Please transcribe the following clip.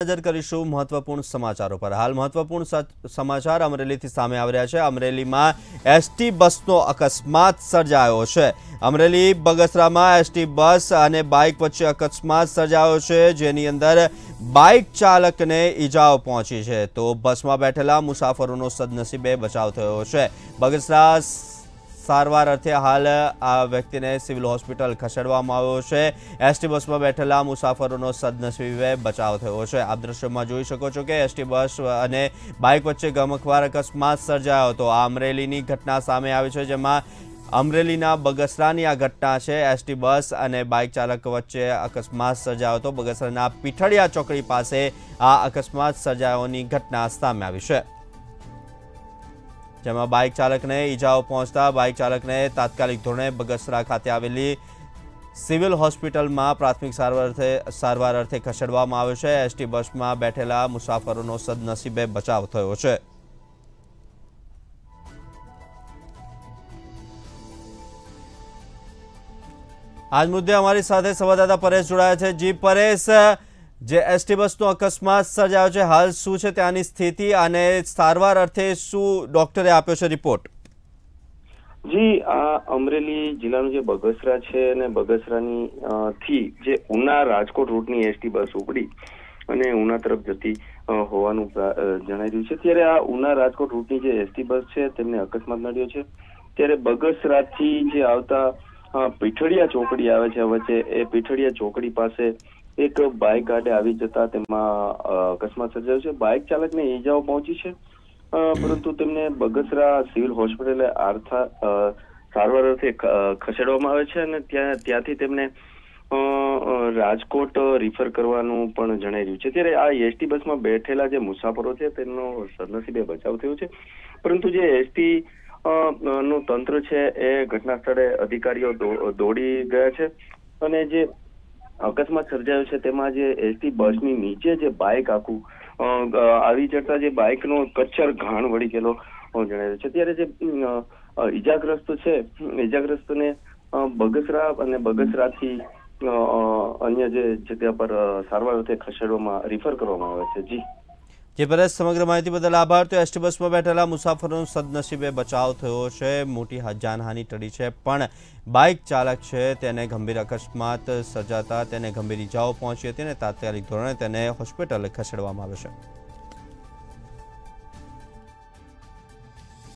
નજર કરીશું મહત્વપૂર્ણ સમાચારો પર. હાલ મહત્વપૂર્ણ સમાચાર અમરેલીથી સામે આવી રહ્યા છે. અમરેલીમાં એસટી બસનો અકસ્માત સર્જાયો છે. અમરેલી બગસરામાં એસટી બસ અને બાઇક વચ્ચે અકસ્માત સર્જાયો છે, જેની અંદર બાઇક ચાલકને ઈજાઓ પહોંચી છે. તો બસમાં બેઠેલા મુસાફરોનો સદનસીબે બચાવ થયો છે. બગસરા સારવાર અર્થે હાલ આ વ્યક્તિને સિવિલ હોસ્પિટલ ખસેડવામાં આવ્યો છે. એસટી બસમાં બેઠેલા મુસાફરોનો સદનસીબે બચાવ થયો છે. આપ દ્રશ્યમાં જોઈ શકો છો કે એસટી બસ અને બાઇક વચ્ચે ગમખવાર અકસ્માત સર્જાયો હતો. આ અમરેલીની ઘટના સામે આવી છે, જેમાં અમરેલીના બગસરાની આ ઘટના છે. એસટી બસ અને બાઇક ચાલક વચ્ચે અકસ્માત સર્જાયો હતો. બગસરાના પીઠળિયા ચોકડી પાસે આ અકસ્માત સર્જાયોની ઘટના સામે આવી છે. જેમાં બાઇક ચાલકને ઈજાઓ પહોંચતા બાઇક ચાલકને તાત્કાલિક ધોરણે બગસરા ખાતે આવેલી સિવિલ હોસ્પિટલમાં પ્રાથમિક સારવાર અર્થે સારવાર અર્થે ખસેડવામાં આવ્યો છે. એસટી બસમાં બેઠેલા મુસાફરોનો સદનસીબે બચાવ થયો છે. આજ મુદ્દે અમારી સાથે સંવાદદાતા પરેશ જોડાયા છે. જી, પરેશ જે એસટી બસનો અકસ્માત સર્જાયો છે. હાલ શું છે ત્યાંની સ્થિતિ અને સારવાર અર્થે શું ડોક્ટરે આપ્યો છે રિપોર્ટ? જી, આ અમરેલી જિલ્લાનું જે બગસરા છે અને બગસરાની થી જે ઉના રાજકોટ રૂટની એસટી બસ ઉપડી અને ઉના તરફ જતી હોવાનું જણાઈ રહ્યું છે. ત્યારે આ ઉના રાજકોટ રૂટની જે એસટી બસ છે તેમને અકસ્માત નડ્યો છે. ત્યારે બગસરાથી જે આવતા પીઠળિયા ચોકડી આવે છે વચ્ચે, એ પીઠળિયા ચોકડી પાસે એક બાઇક ગાડે આવી જતા તેમાં અકસ્માત સર્જાયો છે. બાઇક ચાલકને ઈજાઓ પહોંચી છે. પરંતુ તેમને બગસરા સિવિલ હોસ્પિટલે આર્થા સારવાર અર્થે ખસેડવામાં આવે છે અને ત્યાં, ત્યાંથી તેમને રાજકોટ રિફર કરવાનું પણ જણાઈ રહ્યું છે. ત્યારે આ એસટી બસમાં બેઠેલા જે મુસાફરો છે, તેમનો સદનસીબે બચાવ થયો છે. પરંતુ જે એસટી નું તંત્ર છે, એ ઘટના સ્થળે અધિકારીઓ દોડી ગયા છે. અને જે અકસ્માત સર્જાયો છે, તેમાં જે એસટી બસની નીચે જે બાઇક આખું આવી જતા જે બાઇકનો કચ્છર ઘાણ વળી ગયેલો જણાવ્યો છે. ત્યારે જે ઈજાગ્રસ્ત છે, ઈજાગ્રસ્તને બગસરા અને બગસરાથી અન્ય જે જગ્યા પર સારવાર ખસેડવામાં રિફર કરવામાં આવે છે. જી. જે પરેશ સમગ્ર માહિતી બદલ આભાર. તો એસટી બસમાં બેઠેલા મુસાફરોનો સદનસીબે બચાવ થયો છે. મોટી જાનહાનિ ટળી છે, પણ બાઇક ચાલક છે. તેને ગંભીર અકસ્માત સર્જાતા તેને ગંભીર ઈજાઓ પહોંચી હતી અને તાત્કાલિક ધોરણે તેને હોસ્પિટલ ખસેડવામાં આવ્યો છે.